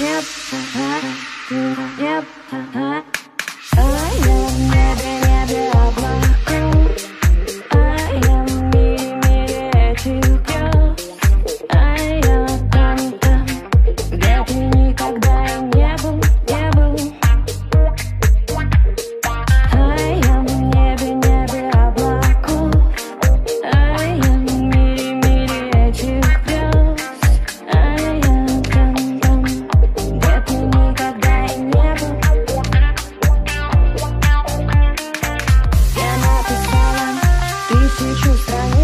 yep, uh-huh. yep, yep. чувств стране.